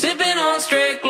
Sipping on straight